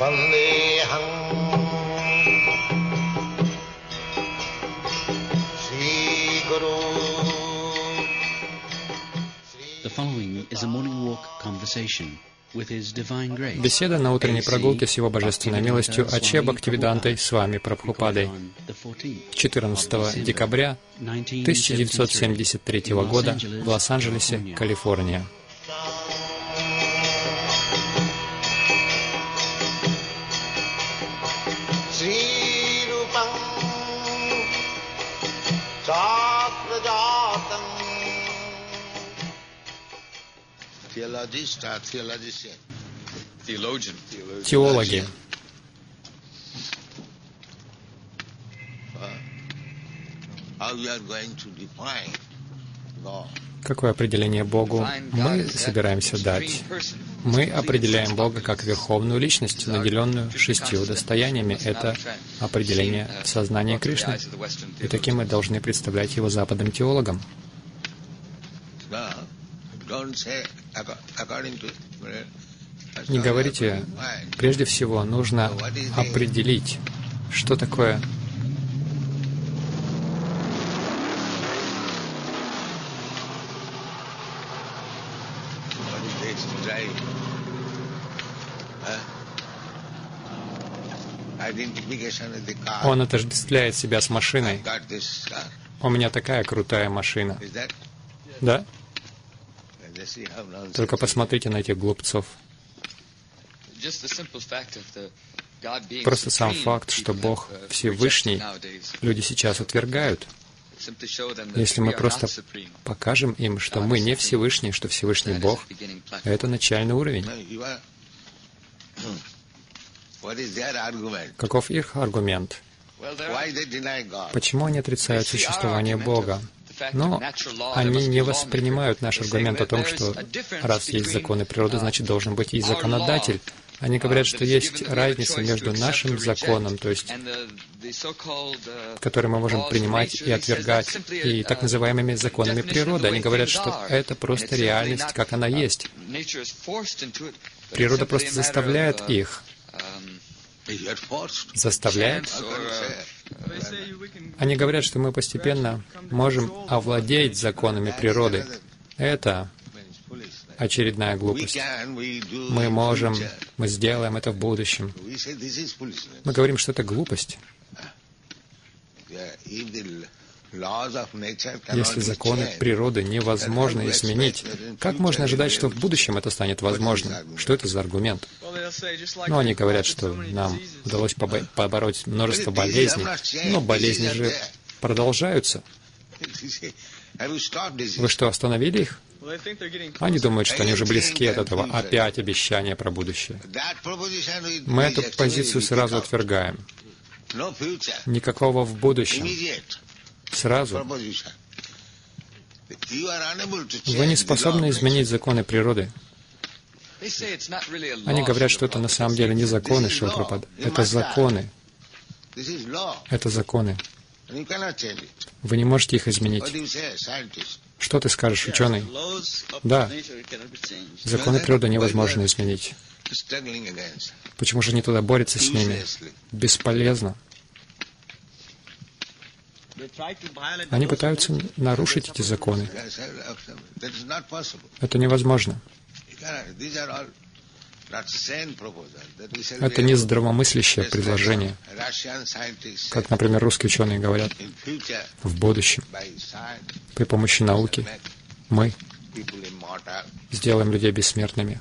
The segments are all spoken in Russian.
वन्देऽहम् श्रीगुरु The following is a morning walk conversation with His Divine Grace. Беседа на утренней прогулке с Его Божественной милостью Аче Бхактивидантой с вами, Прабхупадой, On the 14th 14 декабря 1973 года в Лос-Анджелесе, Калифорния. Теологи. Какое определение Богу мы собираемся дать? Мы определяем Бога как верховную личность, наделенную шестью достояниями. Это определение в сознании Кришны. И таким мы должны представлять его западным теологам. Не говорите, прежде всего нужно определить, что такое. Он отождествляет себя с машиной. У меня такая крутая машина. Да? Только посмотрите на этих глупцов. Просто сам факт, что Бог Всевышний, люди сейчас отвергают. Если мы просто покажем им, что мы не Всевышний, что Всевышний Бог, это начальный уровень. Argument? Каков их аргумент? Почему они отрицают существование Бога? Но они не воспринимают наш аргумент о том, что раз есть законы природы, значит должен быть и законодатель. Они говорят, что есть разница между нашим законом, то есть который мы можем принимать и отвергать, и так называемыми законами природы. Они говорят, что это просто реальность, как она есть. Природа просто заставляет их. Заставляет? Они говорят, что мы постепенно можем овладеть законами природы. Это очередная глупость. Мы можем, мы сделаем это в будущем. Мы говорим, что это глупость. Если законы природы невозможно изменить, как можно ожидать, что в будущем это станет возможным? Что это за аргумент? Ну, они говорят, что нам удалось побо- побороть множество болезней, но болезни же продолжаются. Вы что, остановили их? Они думают, что они уже близки от этого опять обещания про будущее. Мы эту позицию сразу отвергаем. Никакого в будущем. Сразу. Вы не способны изменить законы природы. Они говорят, что это на самом деле не законы, Шилпрапад. Это законы. Это законы. Вы не можете их изменить. Что ты скажешь, ученый? Да. Законы природы невозможно изменить. Почему же они туда борются с ними? Бесполезно. Они пытаются нарушить эти законы. Это невозможно. Это не здравомыслящее предложение, как, например, русские ученые говорят, в будущем при помощи науки мы сделаем людей бессмертными.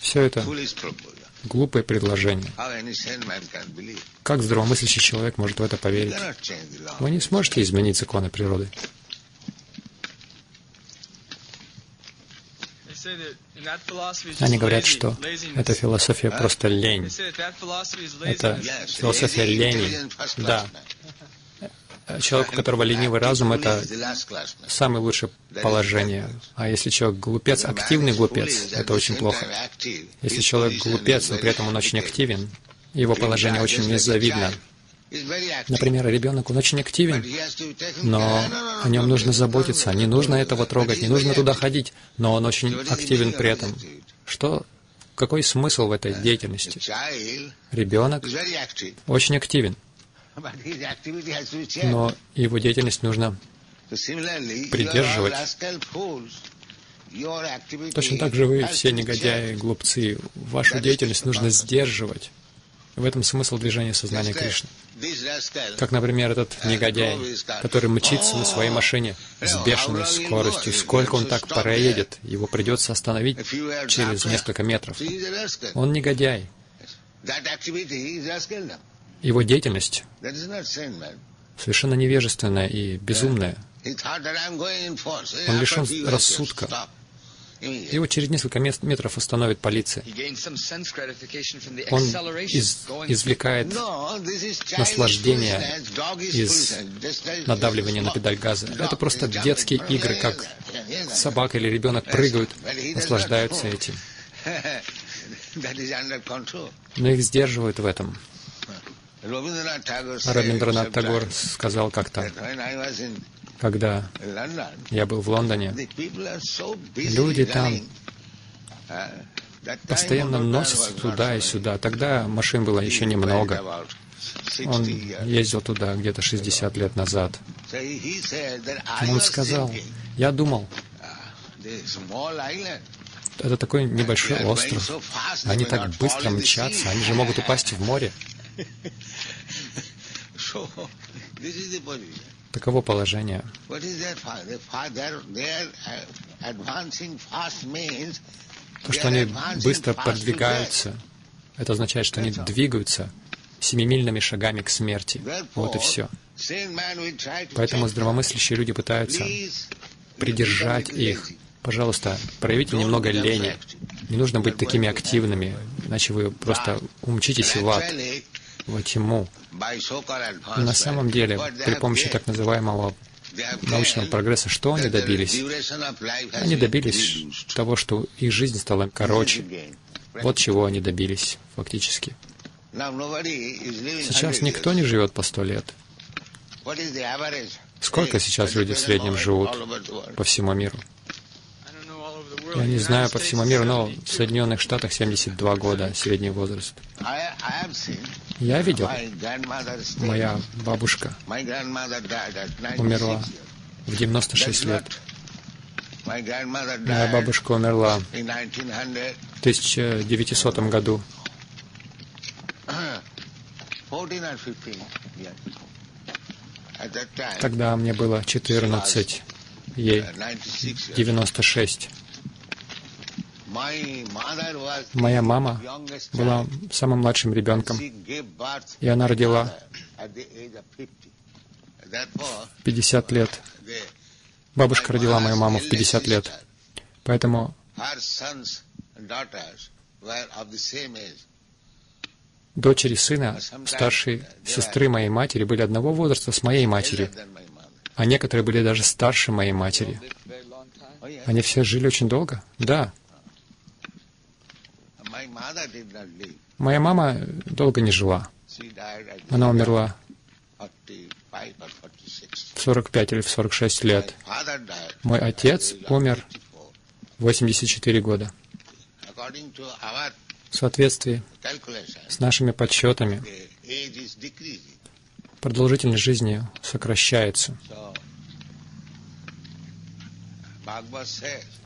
Все это can believe? Как здравомыслящий человек может в это поверить? Вы не сможете изменить законы природы. Они говорят, что эта философия просто лень. Это философия лени. Да. Человек, у которого ленивый разум, это самое лучшее положение. А если человек глупец, активный глупец, это очень плохо. Если человек глупец, но при этом он очень активен, его положение очень незавидно. Например, ребенок, он очень активен, но о нем нужно заботиться, не нужно этого трогать, не нужно туда ходить, но он очень активен при этом. Что какой смысл в этой деятельности? Ребенок очень активен, но его деятельность нужно придерживать. Точно так же вы, все негодяи, глупцы, вашу деятельность нужно сдерживать. В этом смысл движения сознания Кришны. Как, например, этот негодяй, который мчится на своей машине с бешеной скоростью. Сколько он так проедет, его придется остановить через несколько метров. Он негодяй. Его деятельность совершенно невежественная и безумная. Он лишен рассудка. Его через несколько метров остановит полиция. Он из, извлекает наслаждение из надавливания на педаль газа. Это просто детские игры, как собака или ребенок прыгают, наслаждаются этим. Но их сдерживают в этом. Рабиндранат Тагор сказал как-то, когда я был в Лондоне, люди там постоянно носятся туда и сюда. Тогда машин было еще немного. Он ездил туда где-то 60 лет назад. Он сказал, я думал, это такой небольшой остров. Они так быстро мчатся, они же могут упасть в море. Таково положение. То, что они быстро продвигаются, это означает, что они двигаются семимильными шагами к смерти. Вот и все. Поэтому здравомыслящие люди пытаются придержать их. Пожалуйста, проявите немного лени. Не нужно быть такими активными, иначе вы просто умчитесь в ад во тьму. на самом деле, при помощи так называемого научного прогресса, что они добились? Они добились того, что их жизнь стала короче. Вот чего они добились фактически. Сейчас никто не живет по сто лет. Сколько сейчас люди в среднем живут по всему миру? Я не знаю по всему миру, но в Соединенных Штатах 72 года средний возраст. Я видел, моя бабушка умерла в 96 лет. Моя бабушка умерла в 1900 году. Тогда мне было 14, ей 96. Моя мама была самым младшим ребенком, и она родила 50 лет. Бабушка родила мою маму в 50 лет. Поэтому дочери сына старшей сестры моей матери были одного возраста с моей матерью, а некоторые были даже старше моей матери. Они все жили очень долго? Да. Моя мама долго не жила. Она умерла в 45 или в 46 лет. Мой отец умер в 84 года. В соответствии с нашими подсчетами, продолжительность жизни сокращается.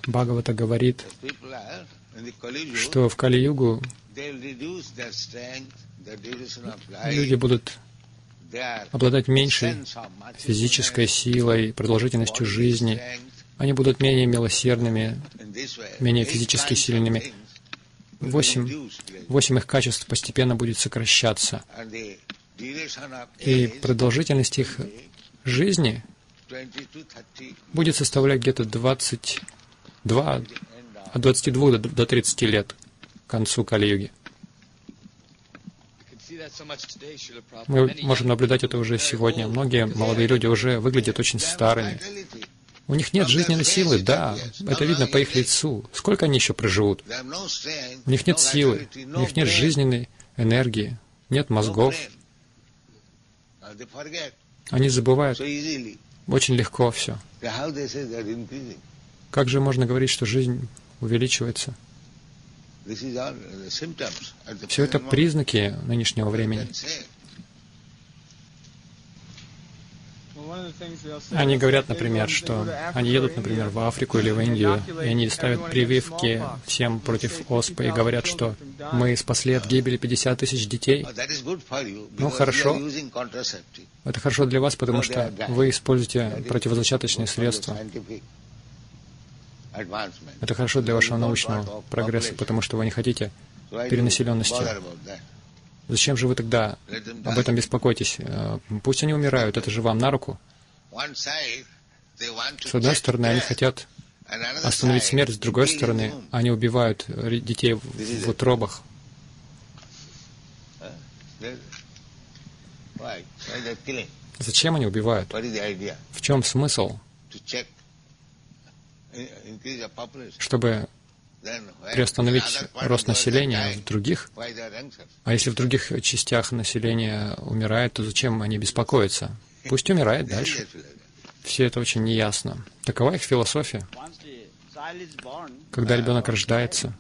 Бхагавата говорит, что в Кали-югу люди будут обладать меньшей физической силой, продолжительностью жизни, они будут менее милосердными, менее физически сильными. Восемь, восемь их качеств постепенно будет сокращаться. И продолжительность их жизни будет составлять где-то 22 от 22 до 30 лет к концу Кали-юги. Мы можем наблюдать это уже сегодня. Многие молодые люди уже выглядят очень старыми. У них нет жизненной силы, да, это видно по их лицу. Сколько они еще проживут? У них нет силы, у них нет жизненной энергии, нет мозгов. Они забывают очень легко все. Как же можно говорить, что жизнь увеличивается. Все это признаки нынешнего времени. Они говорят, например, что они едут, например, в Африку или в Индию, и они ставят прививки всем против оспы и говорят, что мы спасли от гибели 50 тысяч детей. Ну, хорошо. Это хорошо для вас, потому что вы используете противозачаточные средства. Это хорошо для вашего научного прогресса, потому что вы не хотите перенаселенности. Зачем же вы тогда об этом беспокойтесь? Э, пусть они умирают, это же вам на руку. С одной стороны, они хотят остановить смерть, с другой стороны, они убивают детей в утробах. Зачем они убивают? В чем смысл? Чтобы приостановить рост населения в других, а если в других частях населения умирает, то зачем они беспокоятся? Пусть умирает дальше. Все это очень неясно. Такова их философия. Когда ребенок рождается,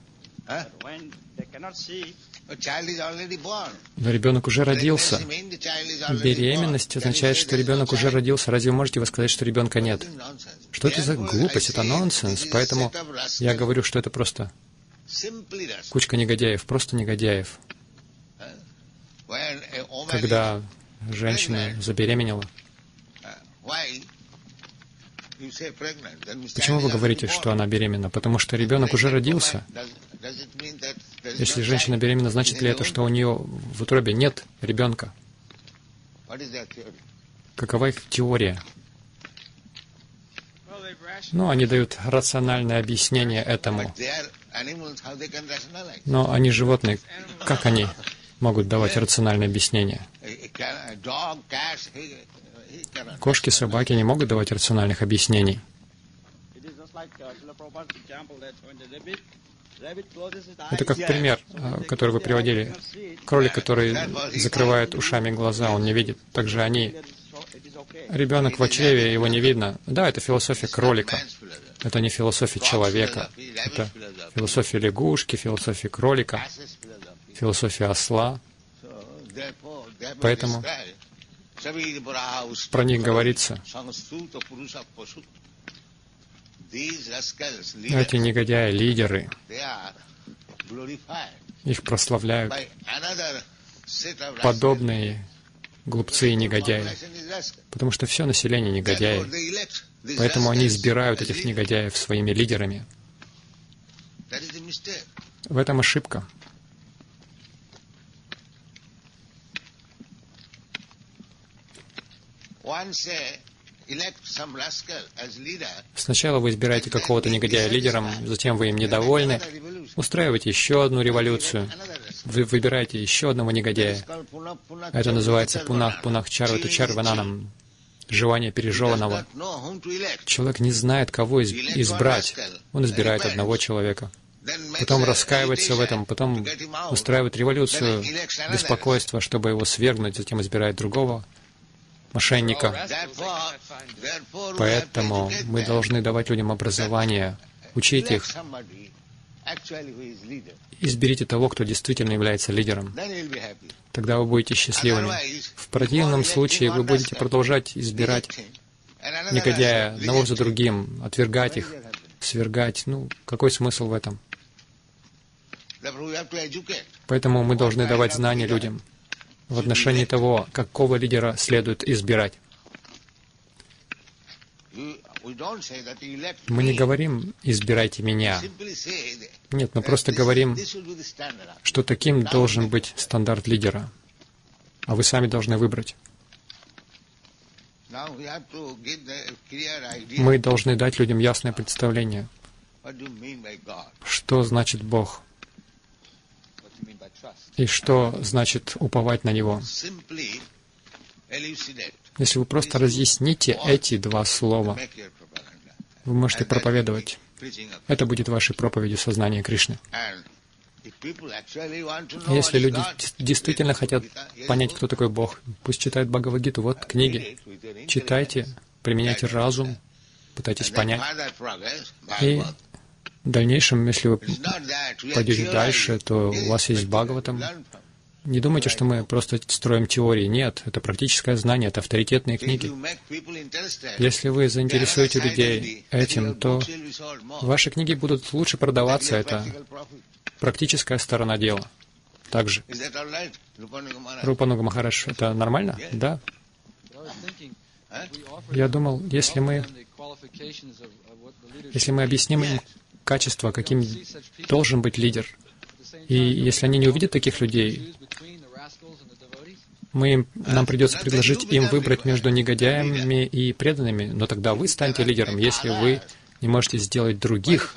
но ребенок уже родился. Беременность означает, что ребенок уже родился. Разве вы можете вы сказать, что ребенка нет? Что это за глупость? Это нонсенс. Поэтому я говорю, что это просто кучка негодяев, просто негодяев. Когда женщина забеременела, Почему вы говорите, что она беременна? Потому что ребенок уже родился. Если женщина беременна, значит ли это, что у нее в утробе нет ребенка? Какова их теория? Ну, они дают рациональное объяснение этому. Но они животные. Как они могут давать рациональное объяснение? Кошки, собаки не могут давать рациональных объяснений. Это как пример, э, который вы приводили. Кролик, который закрывает ушами глаза, он не видит. Также они... Ребенок в чреве, его не видно. Да, это философия кролика. Это не философия человека. Это философия лягушки, философия кролика, философия осла. Поэтому про них говорится. Эти негодяи, лидеры, их прославляют подобные глупцы и негодяи, потому что все население негодяи. Поэтому они избирают этих негодяев своими лидерами. В этом ошибка. Сначала вы избираете какого-то негодяя лидером, затем вы им недовольны, устраиваете еще одну революцию, вы выбираете еще одного негодяя. Это называется пунах пунах чарвата чарвананам, желание пережеванного. Человек не знает, кого избрать. Он избирает одного человека. Потом раскаивается в этом, потом устраивает революцию, беспокойство, чтобы его свергнуть, затем избирает другого мошенника. Поэтому мы должны давать людям образование, учить их. Изберите того, кто действительно является лидером. Тогда вы будете счастливыми. В противном случае вы будете продолжать избирать негодяя одного за другим, отвергать их, свергать. Ну, какой смысл в этом? Поэтому мы должны давать знания людям в отношении того, какого лидера следует избирать. Мы не говорим «избирайте меня». Нет, мы просто говорим, что таким должен быть стандарт лидера, а вы сами должны выбрать. Мы должны дать людям ясное представление, что значит Бог – и что значит уповать на Него. Если вы просто разъясните эти два слова, вы можете проповедовать. Это будет вашей проповедью сознания Кришны. Если люди действительно хотят понять, кто такой Бог, пусть читают Бхагавадгиту. Вот книги. Читайте, применяйте разум, пытайтесь понять. И В дальнейшем, если вы пойдете дальше, то у вас есть Бхагаватам. Не думайте, что мы просто строим теории. Нет, это практическое знание, это авторитетные книги. Если вы заинтересуете людей этим, то ваши книги будут лучше продаваться. Это практическая сторона дела. Также. Рупануга Махараш, это нормально? Да. Я думал, если мы, если мы объясним им качество, каким должен быть лидер, и если они не увидят таких людей, мы нам придется предложить им выбрать между негодяями и преданными, но тогда вы станете лидером, если вы не можете сделать других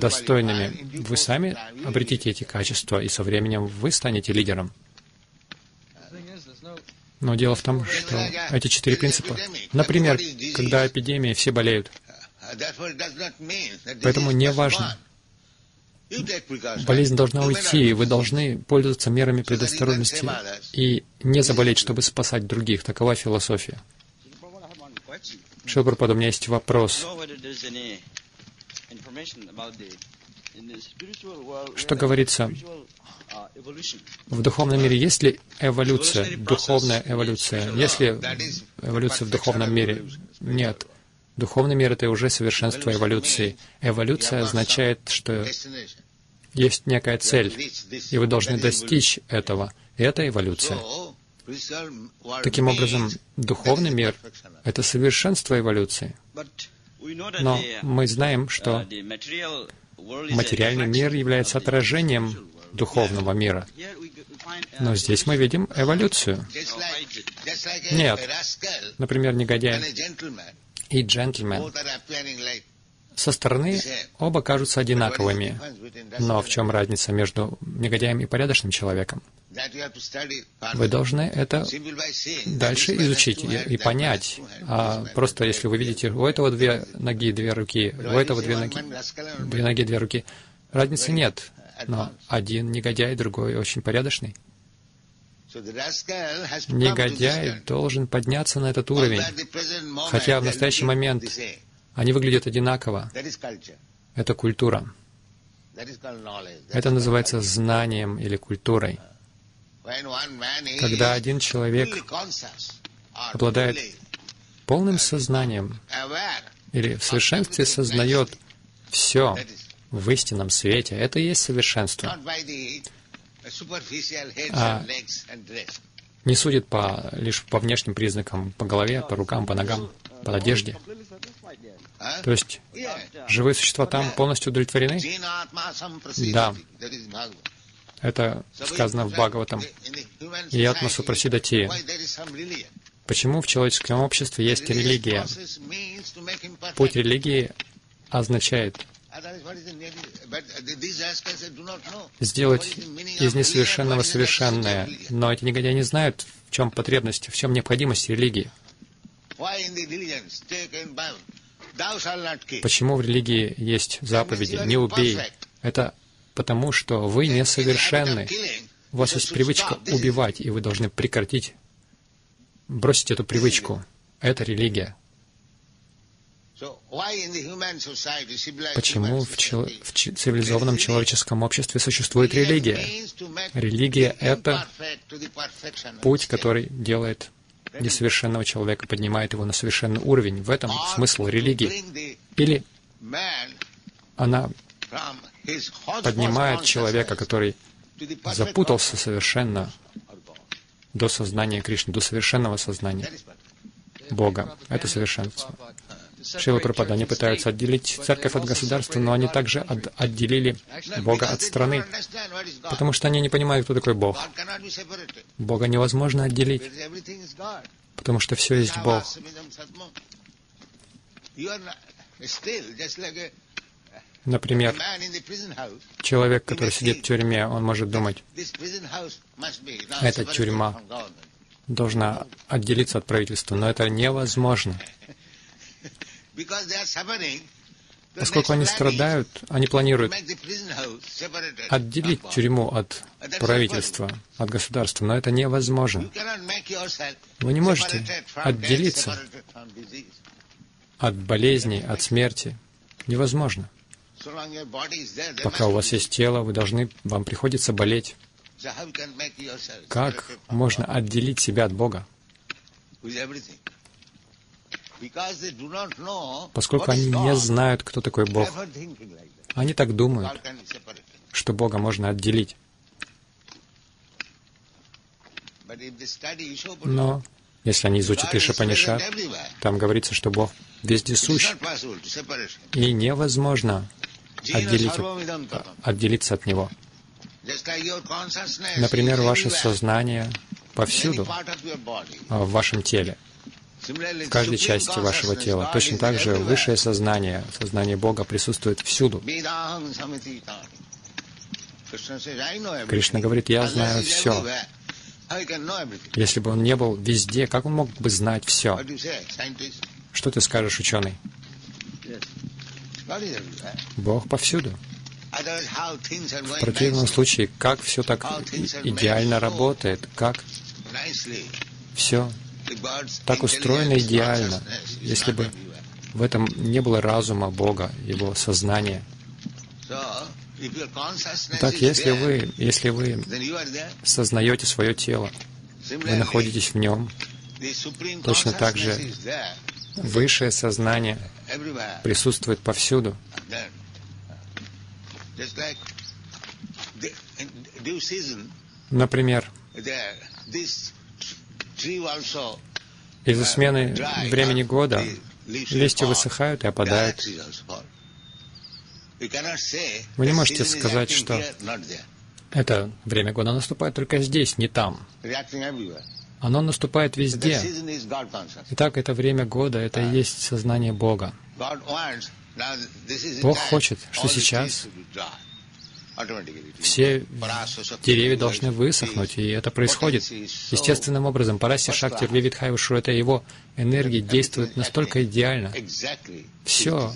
достойными. Вы сами обретите эти качества, и со временем вы станете лидером. Но дело в том, что эти четыре принципа, например, когда эпидемия, все болеют, поэтому не важно, Болезнь должна уйти, и вы должны пользоваться мерами предосторожности и не заболеть, чтобы спасать других. Такова философия. Шилпрапада, у меня есть вопрос. Что говорится в духовном мире? Есть ли эволюция, духовная эволюция? Есть ли эволюция в духовном мире? Нет. Духовный мир — это уже совершенство эволюции. Эволюция означает, что есть некая цель, и вы должны достичь этого. И это эволюция. Таким образом, духовный мир — это совершенство эволюции. Но мы знаем, что материальный мир является отражением духовного мира. Но здесь мы видим эволюцию. Нет. Например, негодяй и джентльмен со стороны оба кажутся одинаковыми. Но в чем разница между негодяем и порядочным человеком? Вы должны это дальше изучить и, понять. А просто если вы видите, у этого две ноги, две руки, у этого две ноги, две ноги, две руки, разницы нет. Но один негодяй, другой очень порядочный. Негодяй должен подняться на этот уровень, хотя в настоящий момент они выглядят одинаково. Это культура. Это называется знанием или культурой. Когда один человек обладает полным сознанием или в совершенстве сознает все в истинном свете, это и есть совершенство. А не судит по, лишь по внешним признакам, по голове, по рукам, по ногам, по одежде. То есть живые существа там полностью удовлетворены? Да. Это сказано в Бхагаватам. И Атмасу Прасидати. Почему в человеческом обществе есть религия? Путь религии означает сделать из несовершенного совершенное. Но эти негодяи не знают, в чем потребность, в чем необходимость религии. Почему в религии есть заповеди «не убей»? Это потому, что вы несовершенны. У вас есть привычка убивать, и вы должны прекратить, бросить эту привычку. Это религия. Почему в, чел... в цивилизованном человеческом обществе существует религия? Религия — это путь, который делает несовершенного человека, поднимает его на совершенный уровень. В этом смысл религии. Или она поднимает человека, который запутался совершенно до сознания Кришны, до совершенного сознания Бога. Это совершенство. Шила Прабхада, они пытаются отделить церковь от государства, но они также от, отделили Бога от страны, потому что они не понимают, кто такой Бог. Бога невозможно отделить, потому что все есть Бог. Например, человек, который сидит в тюрьме, он может думать, эта тюрьма должна отделиться от правительства, но это невозможно. Поскольку они страдают, они планируют отделить тюрьму от правительства, от государства, но это невозможно. Вы не можете отделиться от болезней, от смерти. Невозможно. Пока у вас есть тело, вы должны, вам приходится болеть. Как можно отделить себя от Бога? Поскольку они не знают, кто такой Бог, они так думают, что Бога можно отделить. Но если они изучат Ишапанишат, там говорится, что Бог везде сущ, и невозможно отделить, отделиться от Него. Например, ваше сознание повсюду, а, в вашем теле, в каждой части вашего тела. Точно так же высшее сознание, сознание Бога присутствует всюду. Кришна говорит, я знаю все. Если бы он не был везде, как он мог бы знать все? Что ты скажешь, ученый? Бог повсюду. В противном случае, как все так идеально работает, как все так устроено идеально, если бы в этом не было разума Бога, Его сознания. Так, если вы, если вы сознаете свое тело, вы находитесь в нем, точно так же высшее сознание присутствует повсюду. Например, из-за смены времени года листья высыхают и опадают. Вы не можете сказать, что это время года наступает только здесь, не там. Оно наступает везде. Итак, это время года, это и есть сознание Бога. Бог хочет, что сейчас все деревья должны высохнуть, и это происходит естественным образом. Параси Шакти Вивидхайва это его энергия действует настолько идеально. Все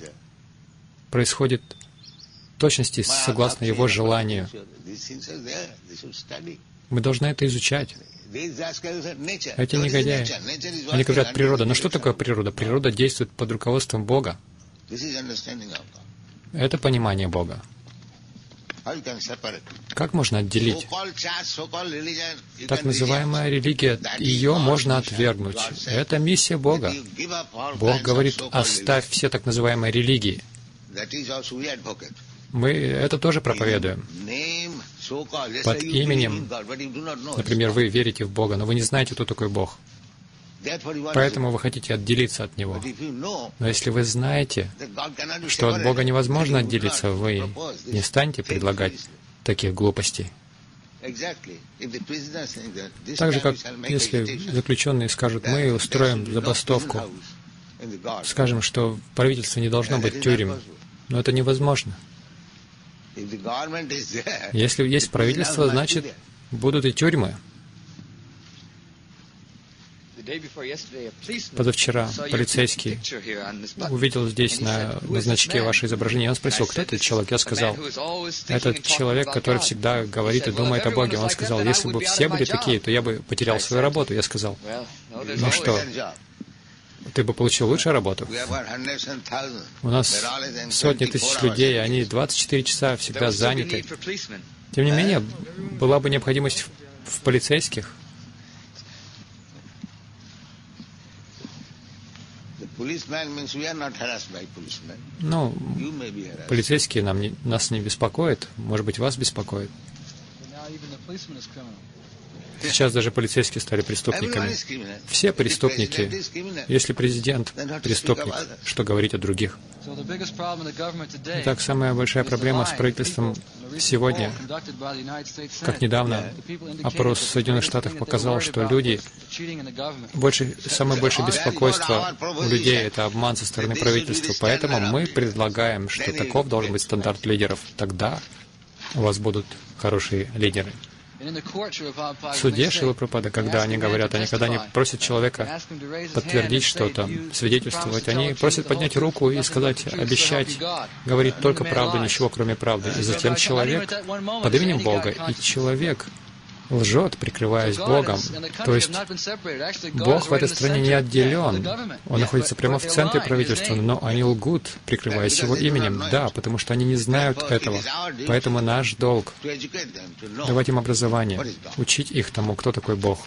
происходит в точности согласно его желанию. Мы должны это изучать. Эти негодяи, они говорят природа. Но что такое природа? Природа действует под руководством Бога. Это понимание Бога. Как можно отделить? Так называемая религия, ее можно отвергнуть. Это миссия Бога. Бог говорит, оставь все так называемые религии. Мы это тоже проповедуем. Под именем, например, вы верите в Бога, но вы не знаете, кто такой Бог. Поэтому вы хотите отделиться от Него. Но если вы знаете, что от Бога невозможно отделиться, вы не станете предлагать таких глупостей. Так же, как если заключенные скажут, мы устроим забастовку, скажем, что в правительстве не должно быть тюрем, но это невозможно. Если есть правительство, значит, будут и тюрьмы. Позавчера полицейский увидел здесь на, на значке ваше изображение. Он спросил, кто этот человек? Я сказал, этот человек, который всегда говорит и думает о Боге. Он сказал, если бы все были такие, то я бы потерял свою работу. Я сказал, ну что, ты бы получил лучшую работу. У нас сотни тысяч людей, они 24 часа всегда заняты. Тем не менее, была бы необходимость в, в полицейских, Ну, полицейские нам не, нас не беспокоят, может быть, вас беспокоит. Сейчас даже полицейские стали преступниками. Все преступники. Если президент преступник, что говорить о других? Итак, самая большая проблема с правительством сегодня, как недавно опрос Соединенных Штатах показал, что люди, больше, самое большее беспокойство у людей — это обман со стороны правительства. Поэтому мы предлагаем, что таков должен быть стандарт лидеров. Тогда у вас будут хорошие лидеры. В суде Шилапрапада, когда они говорят, они когда они просят человека подтвердить что-то, свидетельствовать, они просят поднять руку и сказать, обещать, говорить только правду, ничего кроме правды. И затем человек под именем Бога, и человек лжет, прикрываясь Богом. То есть Бог в этой стране не отделен. Он находится прямо в центре правительства, но они лгут, прикрываясь Его именем. Да, потому что они не знают этого. Поэтому наш долг — давать им образование, учить их тому, кто такой Бог.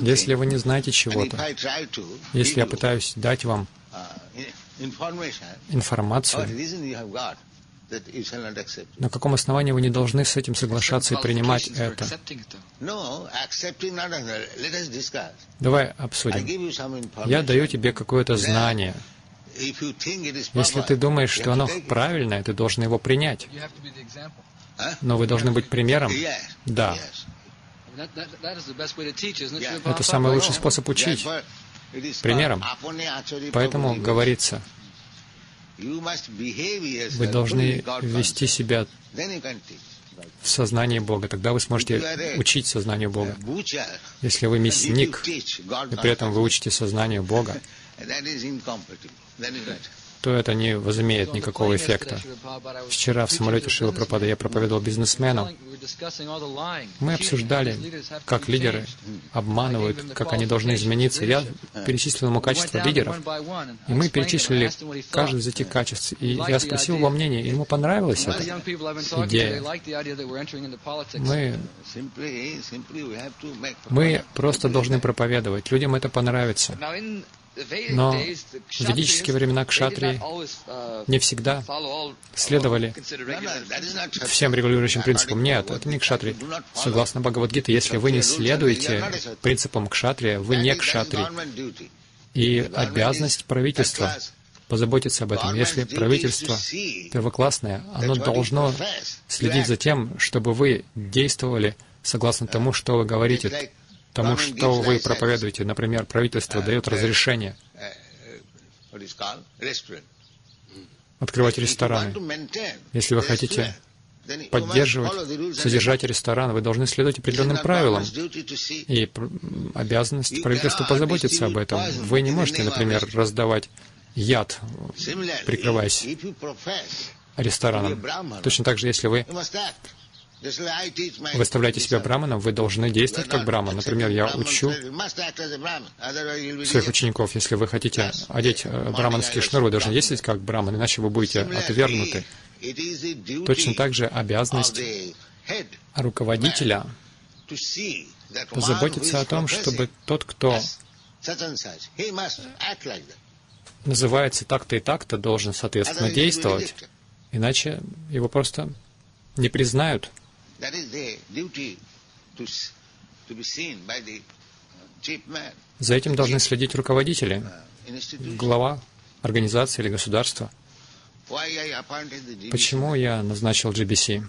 Если вы не знаете чего-то, если я пытаюсь дать вам информацию, на каком основании вы не должны с этим соглашаться и принимать это? Давай обсудим. Я даю тебе какое-то знание. Если ты думаешь, что оно правильное, ты должен его принять. Но вы должны быть примером. Да. Это самый лучший способ учить примером. Поэтому говорится, вы должны вести себя в сознании Бога. Тогда вы сможете учить сознанию Бога. Если вы мясник, и при этом вы учите сознанию Бога, то это не возымеет никакого эффекта. Вчера в самолете Шила Пропада я проповедовал бизнесменам. Мы обсуждали, как лидеры обманывают, как они должны измениться. Я перечислил ему качества лидеров, и мы перечислили каждое из этих качеств. И я спросил его мнение, и ему понравилась эта идея. Мы, мы просто должны проповедовать. Людям это понравится. Но ведические времена кшатрии не всегда следовали всем регулирующим принципам. Нет, это не кшатри. Согласно Бхагавадгите, если вы не следуете принципам кшатрия, вы не кшатри. И обязанность правительства позаботиться об этом. Если правительство первоклассное, оно должно следить за тем, чтобы вы действовали согласно тому, что вы говорите, тому, что вы проповедуете. Например, правительство дает разрешение открывать рестораны. Если вы хотите поддерживать, содержать ресторан, вы должны следовать определенным правилам. И обязанность правительства позаботиться об этом. Вы не можете, например, раздавать яд, прикрываясь рестораном. Точно так же, если вы выставляете себя браманом, вы должны действовать как браман. Например, я учу своих учеников, если вы хотите одеть э, браманский шнур, вы должны действовать как браман, иначе вы будете отвергнуты. Точно так же обязанность руководителя позаботиться о том, чтобы тот, кто называется так-то и так-то, должен, соответственно, действовать, иначе его просто не признают. За этим должны следить руководители, глава организации или государства. Почему я назначил GBC?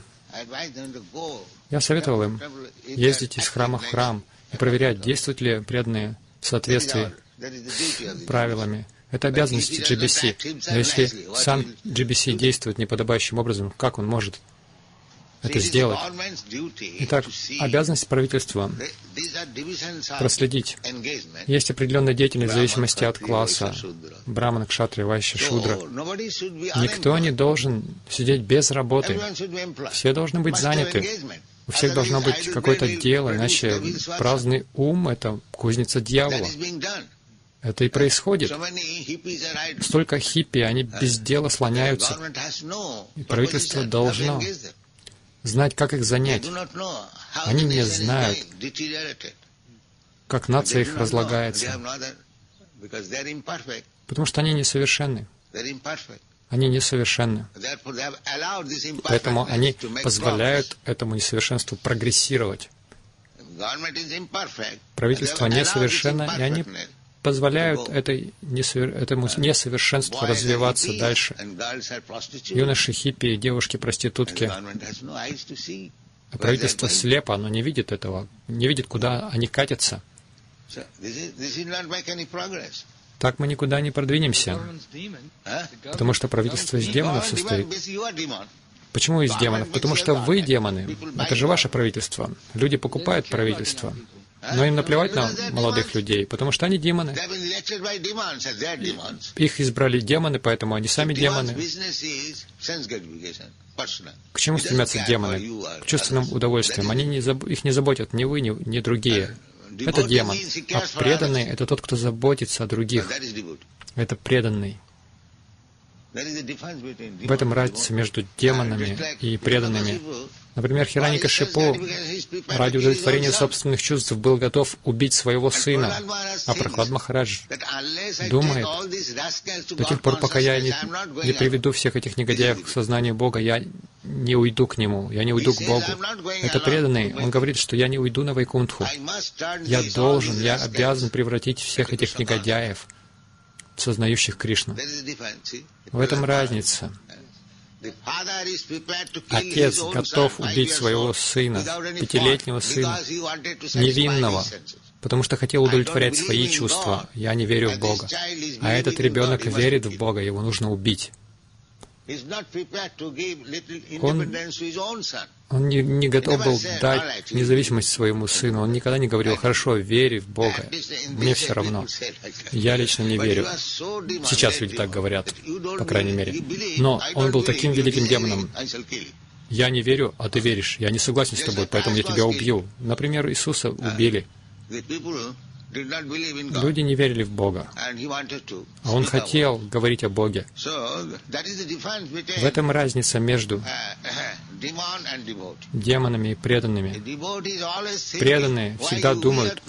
Я советовал им ездить из храма в храм и проверять, действуют ли преданные в соответствии с правилами. Это обязанность GBC. Но если сам GBC действует неподобающим образом, как он может это сделать. Итак, обязанность правительства проследить. Есть определенная деятельность в зависимости от класса. Браман, Кшатри, Вайшя, Шудра. Никто не должен сидеть без работы. Все должны быть заняты. У всех должно быть какое-то дело, иначе праздный ум — это кузница дьявола. Это и происходит. Столько хиппи, они без дела слоняются. И правительство должно знать, как их занять. Они не знают, как нация их разлагается, потому что они несовершенны. Они несовершенны. Поэтому они позволяют этому несовершенству прогрессировать. Правительство несовершенно, и они позволяют этой несовер... этому несовершенству развиваться дальше. Юноши хиппи, девушки-проститутки. А правительство слепо, оно не видит этого, не видит, куда они катятся. Так мы никуда не продвинемся, потому что правительство из демонов состоит. Почему из демонов? Потому что вы демоны. Это же ваше правительство. Люди покупают правительство. Но им наплевать на молодых людей, потому что они демоны. Их избрали демоны, поэтому они сами демоны. К чему стремятся демоны? К чувственным удовольствиям. Они не заб... Их не заботят ни вы, ни, ни другие. Это демон. А преданный — это тот, кто заботится о других. Это преданный. В этом разница между демонами и преданными. Например, Хираника Шипу ради удовлетворения собственных чувств был готов убить своего сына, а Прохлад Махарадж думает, до тех пор, пока я не, не приведу всех этих негодяев к сознанию Бога, я не уйду к Нему, я не уйду к Богу. Это преданный. Он говорит, что я не уйду на Вайкунтху. Я должен, я обязан превратить всех этих негодяев, сознающих Кришну. В этом разница. Отец готов убить своего сына, пятилетнего сына, невинного, потому что хотел удовлетворять свои чувства. Я не верю в Бога. А этот ребенок верит в Бога, его нужно убить. Он, он не, не готов был дать независимость своему сыну. Он никогда не говорил, хорошо, верь в Бога, мне все равно. Я лично не верю. Сейчас люди так говорят, по крайней мере. Но он был таким великим демоном. Я не верю, а ты веришь. Я не согласен с тобой, поэтому я тебя убью. Например, Иисуса убили. Люди не верили в Бога, а Он хотел говорить о Боге. В этом разница между демонами и преданными. Преданные всегда думают,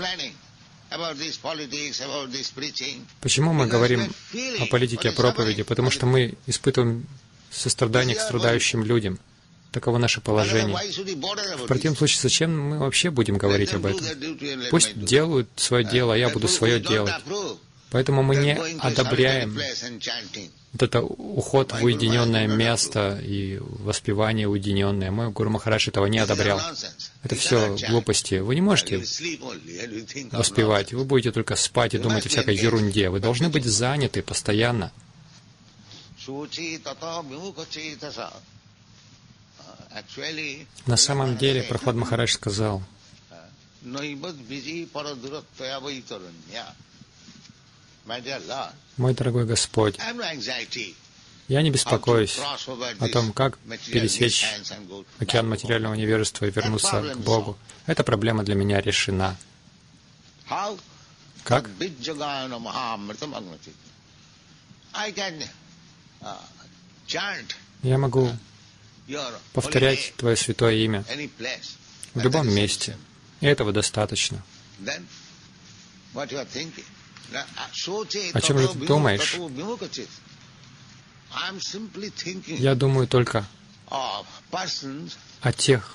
Почему мы говорим о политике, о проповеди? Потому что мы испытываем сострадание к страдающим людям. Таково наше положение. В противном случае, зачем мы вообще будем говорить об этом? Пусть делают свое дело, а я буду свое делать. Поэтому мы не одобряем вот это уход в уединенное место и воспевание уединенное. Мой Гуру Махарадж этого не одобрял. Это все глупости. Вы не можете воспевать. Вы будете только спать и думать о всякой ерунде. Вы должны быть заняты постоянно. На самом деле, Прохлад Махарадж сказал, «Мой дорогой Господь, я не беспокоюсь о том, как пересечь океан материального невежества и вернуться к Богу. Эта проблема для меня решена. Как? Я могу повторять Твое святое имя в любом месте. И этого достаточно. О чем же ты думаешь? Я думаю только о тех,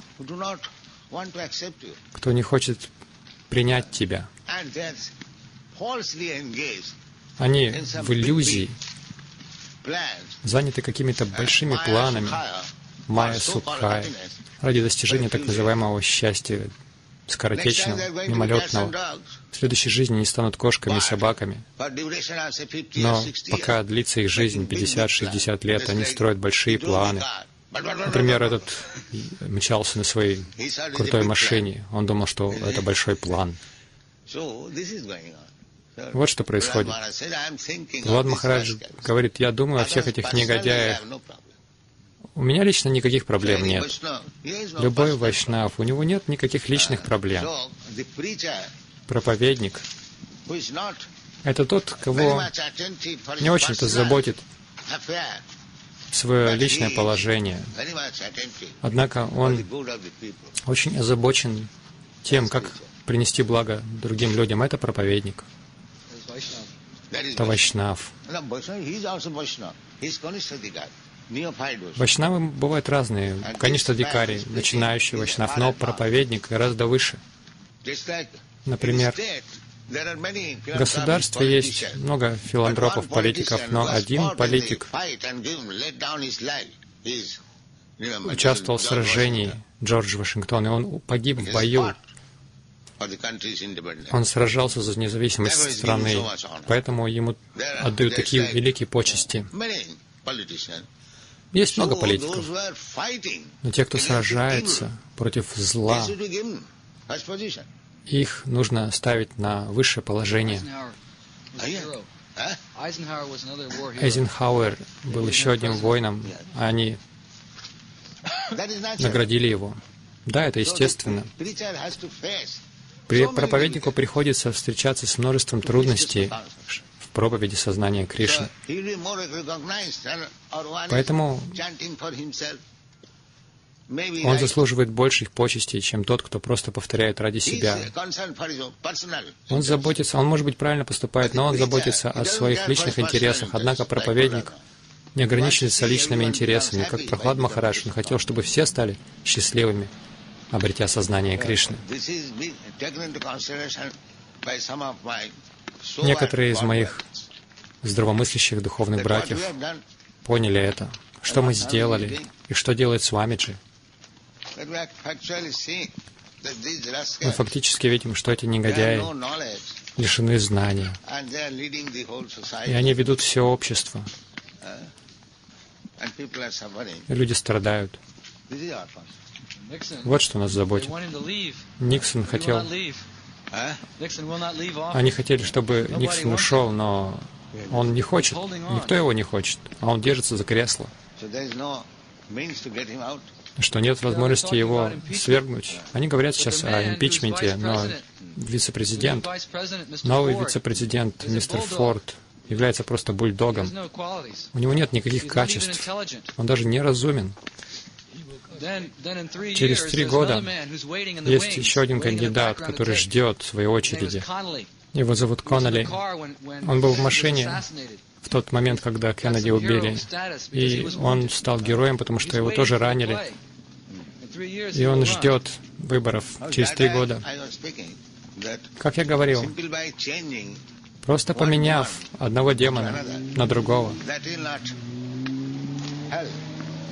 кто не хочет принять Тебя. Они в иллюзии заняты какими-то большими планами, Майя Сукхай, ради достижения так называемого счастья, скоротечного, мимолетного. В следующей жизни они станут кошками и собаками. Но пока длится их жизнь, 50-60 лет, они строят большие планы. Например, этот мчался на своей крутой машине. Он думал, что это большой план. Вот что происходит. Влад Махарадж говорит, я думаю о всех этих негодяях, у меня лично никаких проблем нет. Любой вайшнав, у него нет никаких личных проблем. Проповедник — это тот, кого не очень-то заботит свое личное положение. Однако он очень озабочен тем, как принести благо другим людям. Это проповедник. Это вайшнав. Вайшнавы бывают разные. Конечно, дикари, начинающий вайшнав, но проповедник гораздо выше. Например, в государстве есть много филантропов, политиков, но один политик участвовал в сражении Джордж Вашингтон, и он погиб в бою. Он сражался за независимость страны, поэтому ему отдают такие великие почести. Есть много политиков, но те, кто сражается против зла, их нужно ставить на высшее положение. Эйзенхауэр был еще одним воином, а они наградили его. Да, это естественно. При проповеднику приходится встречаться с множеством трудностей проповеди сознания Кришны. Поэтому он заслуживает больших почестей, чем тот, кто просто повторяет ради себя. Он заботится, он, может быть, правильно поступает, но он заботится о своих личных интересах. Однако проповедник не ограничивается личными интересами. Как Прохлад Махарадж, он хотел, чтобы все стали счастливыми, обретя сознание Кришны. Некоторые из моих здравомыслящих духовных братьев поняли это. Что мы сделали и что делает Свамиджи. Мы фактически видим, что эти негодяи лишены знания, и они ведут все общество. И люди страдают. Вот что нас заботит. Никсон хотел... Они хотели, чтобы Никсон ушел, но он не хочет. Никто его не хочет, а он держится за кресло что нет возможности его свергнуть. Они говорят сейчас о импичменте, но вице-президент, новый вице-президент мистер Форд является просто бульдогом. У него нет никаких качеств. Он даже не разумен. Через три года есть еще один кандидат, который ждет своей очереди. Его зовут Коннелли. Он был в машине в тот момент, когда Кеннеди убили. И он стал героем, потому что его тоже ранили. И он ждет выборов через три года. Как я говорил, просто поменяв одного демона на другого,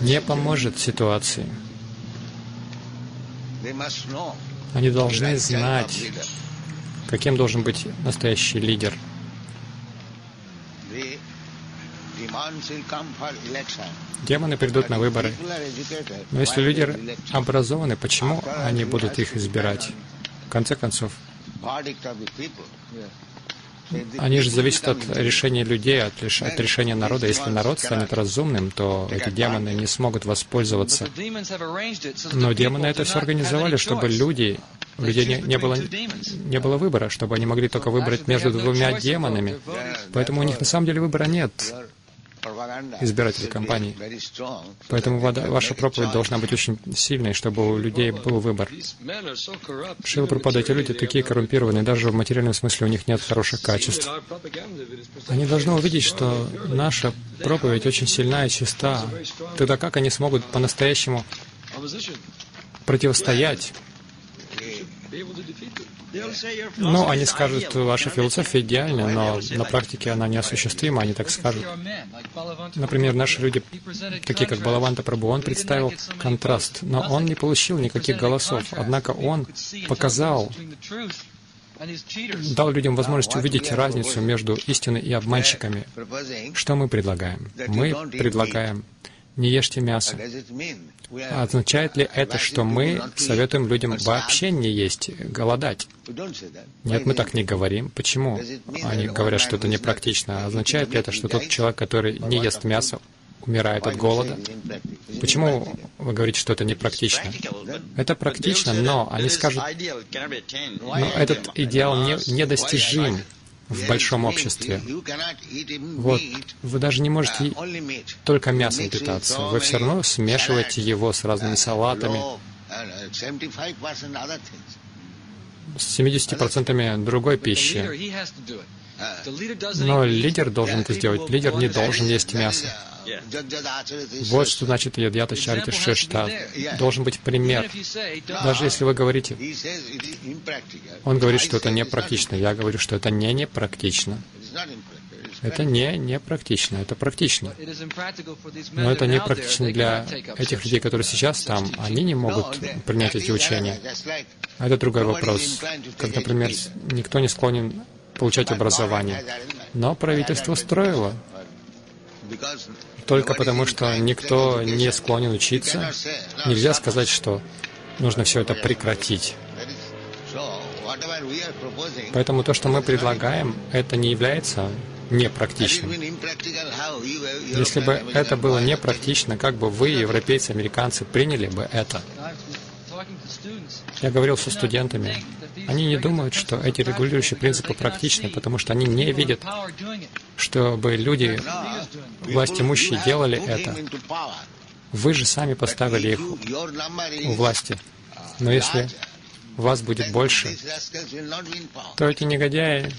не поможет ситуации. Они должны знать, каким должен быть настоящий лидер. Демоны придут на выборы. Но если люди образованы, почему они будут их избирать? В конце концов, они же зависят от решения людей, от, от решения народа. Если народ станет разумным, то эти демоны не смогут воспользоваться. Но демоны это все организовали, чтобы люди, у людей не, не, было, не было выбора, чтобы они могли только выбрать между двумя демонами. Поэтому у них на самом деле выбора нет избирателей компании. Поэтому ваша проповедь должна быть очень сильной, чтобы у людей был выбор. Шила Пропада, эти люди такие коррумпированные, даже в материальном смысле у них нет хороших качеств. Они должны увидеть, что наша проповедь очень сильна и чиста. Тогда как они смогут по-настоящему противостоять ну, они скажут, ваша философия идеальна, но на практике она неосуществима, они так скажут. Например, наши люди, такие как Балаванта Прабу, он представил контраст, но он не получил никаких голосов. Однако он показал, дал людям возможность увидеть разницу между истиной и обманщиками. Что мы предлагаем? Мы предлагаем не ешьте мясо. Означает ли это, что мы советуем людям вообще не есть, голодать? Нет, мы так не говорим. Почему? Они говорят, что это непрактично. Означает ли это, что тот человек, который не ест мясо, умирает от голода? Почему вы говорите, что это непрактично? Это практично, но они скажут, но этот идеал не, недостижим в большом обществе. Вот, вы даже не можете только мясом питаться. Вы все равно смешиваете его с разными салатами, с 70% другой пищи. Но лидер должен это сделать. Лидер не должен есть мясо. Вот что значит ядьята чарити шешта. Должен быть пример. Даже если вы говорите, он говорит, что это непрактично. Я говорю, что это не непрактично. Это не непрактично, это практично. Но это не практично для этих людей, которые сейчас там. Они не могут принять эти учения. А это другой вопрос. Как, например, никто не склонен получать образование. Но правительство строило только потому, что никто не склонен учиться, нельзя сказать, что нужно все это прекратить. Поэтому то, что мы предлагаем, это не является непрактичным. Если бы это было непрактично, как бы вы, европейцы, американцы, приняли бы это? Я говорил со студентами. Они не думают, что эти регулирующие принципы практичны, потому что они не видят, чтобы люди, власть имущие, делали это. Вы же сами поставили их у власти. Но если вас будет больше, то эти негодяи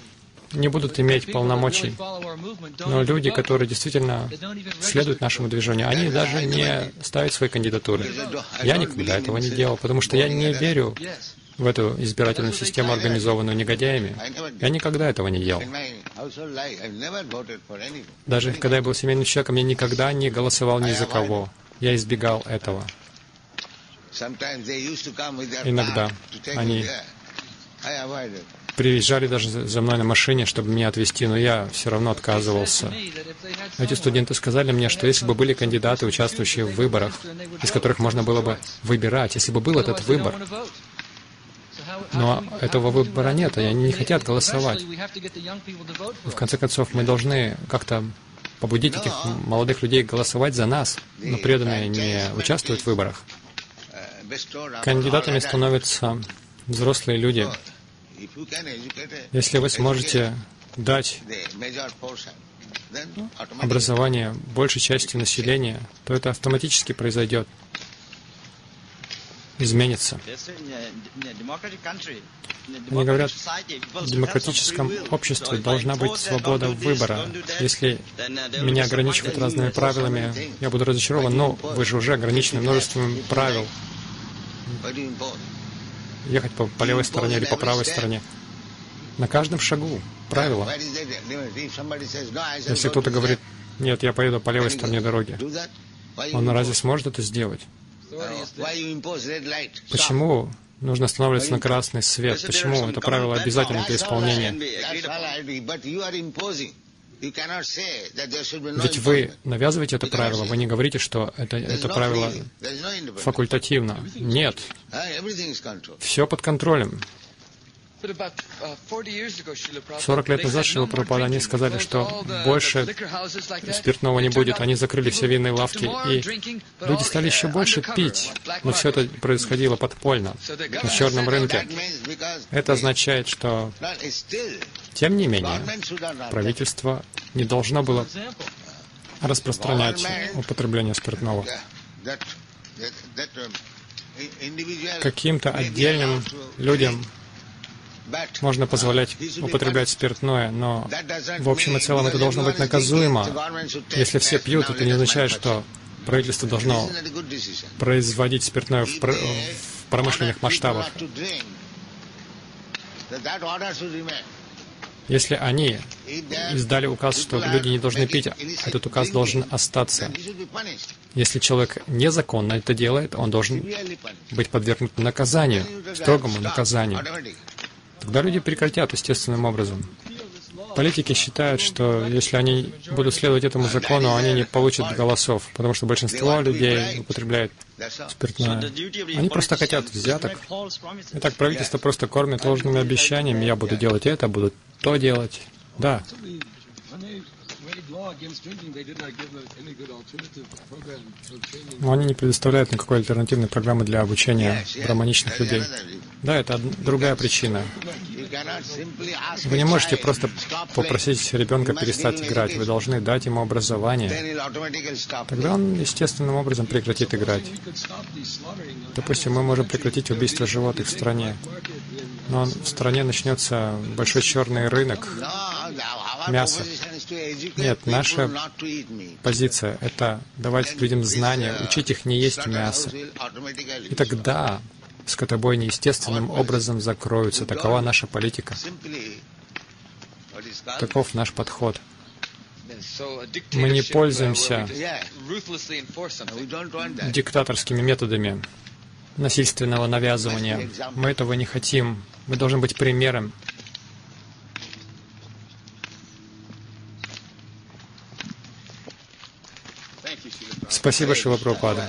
не будут иметь полномочий. Но люди, которые действительно следуют нашему движению, они даже не ставят свои кандидатуры. Я никогда этого не делал, потому что я не верю в эту избирательную систему, организованную негодяями. Я никогда этого не делал. Даже когда я был семейным человеком, я никогда не голосовал ни за кого. Я избегал этого. Иногда они приезжали даже за мной на машине, чтобы меня отвезти, но я все равно отказывался. Эти студенты сказали мне, что если бы были кандидаты, участвующие в выборах, из которых можно было бы выбирать, если бы был этот выбор, но этого выбора нет, и они не хотят голосовать. И в конце концов, мы должны как-то побудить этих молодых людей голосовать за нас, но преданные не участвуют в выборах. Кандидатами становятся взрослые люди, если вы сможете дать образование большей части населения, то это автоматически произойдет, изменится. Они говорят, в демократическом обществе должна быть свобода выбора. Если меня ограничивают разными правилами, я буду разочарован, но вы же уже ограничены множеством правил ехать по, по левой стороне или по правой стороне. На каждом шагу правила. Если кто-то говорит, нет, я поеду по левой стороне дороги, он разве сможет это сделать? Почему нужно останавливаться на красный свет? Почему? это правило обязательно для исполнения? Ведь вы навязываете это правило, вы не говорите, что это, это правило факультативно. Нет. Все под контролем. 40 лет назад Шила Прабхупада, они сказали, что больше спиртного не будет. Они закрыли все винные лавки, и люди стали еще больше пить. Но все это происходило подпольно, на черном рынке. Это означает, что, тем не менее, правительство не должно было распространять употребление спиртного. Каким-то отдельным людям можно позволять употреблять спиртное, но в общем и целом это должно быть наказуемо. Если все пьют, это не означает, что правительство должно производить спиртное в, в промышленных масштабах. Если они издали указ, что люди не должны пить, этот указ должен остаться. Если человек незаконно это делает, он должен быть подвергнут наказанию, строгому наказанию. Тогда люди прекратят естественным образом. Политики считают, что если они будут следовать этому закону, они не получат голосов, потому что большинство людей употребляет спиртное. Они просто хотят взяток. Итак, правительство просто кормит ложными обещаниями. Я буду делать это, буду то делать. Да. Но они не предоставляют никакой альтернативной программы для обучения браманичных людей. Да, это другая причина. Вы не можете просто попросить ребенка перестать играть. Вы должны дать ему образование. Тогда он естественным образом прекратит играть. Допустим, мы можем прекратить убийство животных в стране. Но в стране начнется большой черный рынок мяса. Нет, наша позиция — это давать людям знания, учить их не есть мясо. И тогда скотобойни естественным образом закроются. Такова наша политика. Таков наш подход. Мы не пользуемся диктаторскими методами насильственного навязывания. Мы этого не хотим. Мы должны быть примером. Спасибо, Шила Прабхупада.